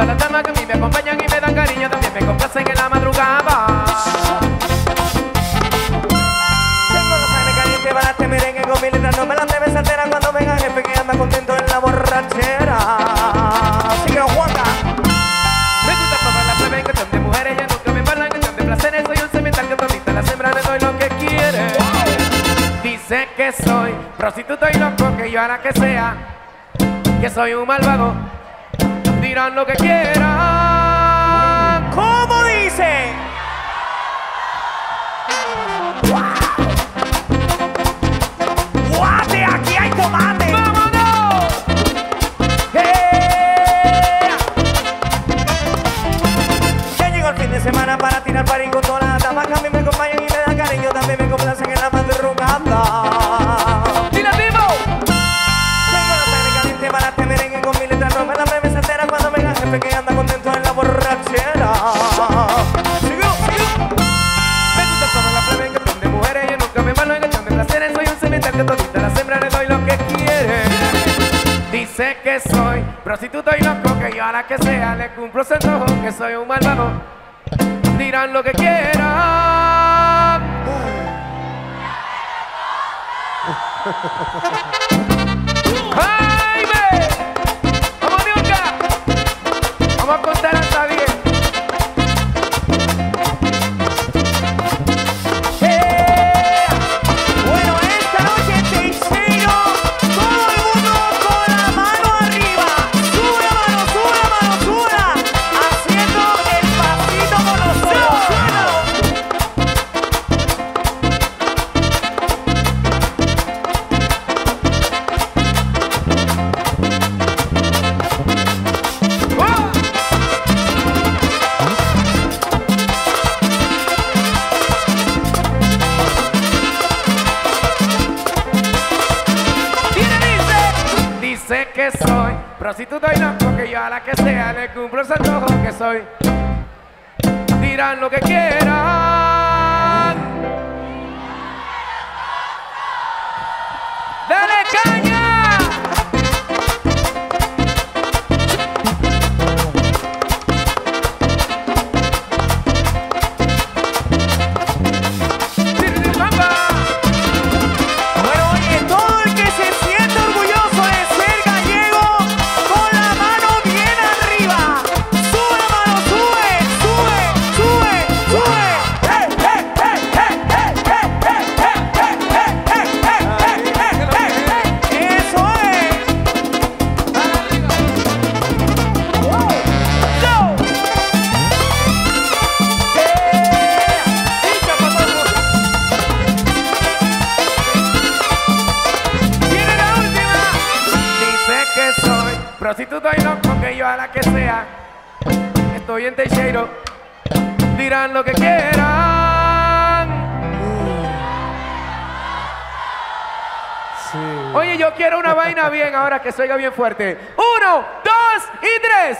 todas las damas que a mí me acompañan y me dan cariño. También me complacen en la madrugada. Tengo la sangre caliente para este merengue con mi letra No me la debes altera cuando venga jefe que anda contento en la borrachera Así que Juanca Me gusta toda la plebe en cuestión de mujeres, ya nunca me embalan en cuestión de placeres. Soy un cemental que todita la sembra le doy lo que quiere. Dice que soy prostituto y loco, que yo hará que sea, que soy un malvado. Dirán lo que quieran. ¿Cómo dice? ¡Guate! ¡Aquí hay tomate! ¡Vámonos! ¡Eh! Ya llegó el fin de semana para tirar party jefe que anda contento en la borrachera Sigo, sigo Me gusta toda la plebe en cuestión de mujeres, yo nunca me embalo en cuestión de placeres. Soy un cemental que todita la sembra le doy lo que quiere. Dice que soy prostituto y loco, que yo a la que sea le cumplo su antojo, que soy un malvado. Dirán lo que quieran. ¡Jaime! ¡Vamos, Niurka! Vamos a contar. Dice que soy prostituto y loco, que yo a la que sea le cumplo ese antojo que soy. Dirán lo que quieran. ¡Dale caña! Soy prostituto y loco, que yo a la que sea. Estoy en Teixeiro. Dirán lo que quieran. Oye, yo quiero una vaina bien ahora que se oiga bien fuerte. Uno, dos y tres.